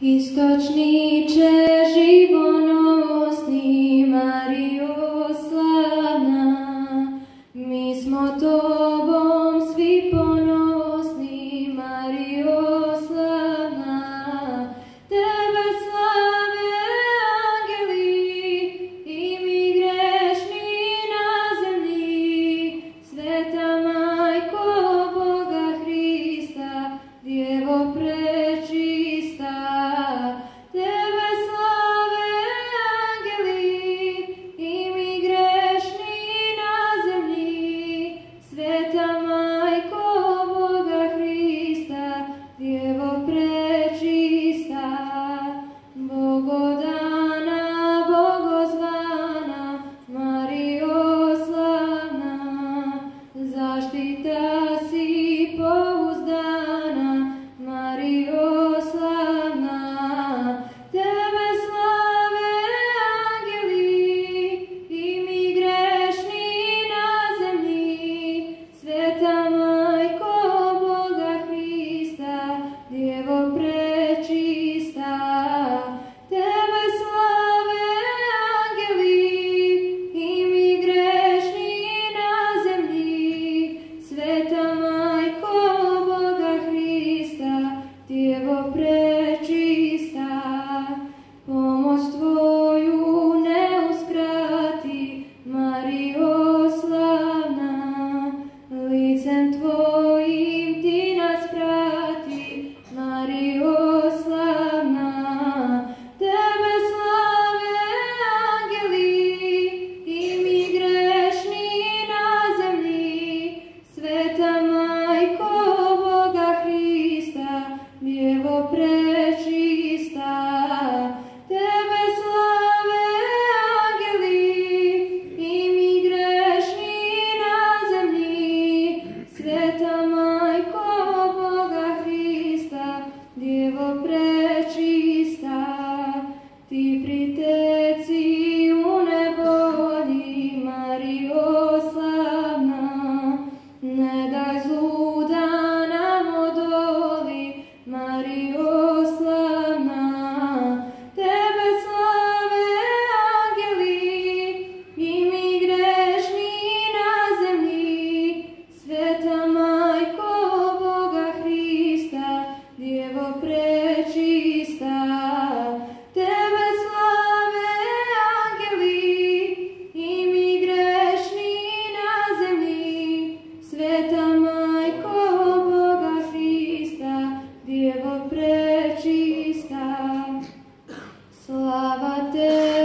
Istočniče živono Majko Boga Hrista, Djevo prečista, Tebe slave angeli i mi grešni na zemlji. Sveta Majko Boga Krista, Djevo prečista, Ti priteci Bhagavate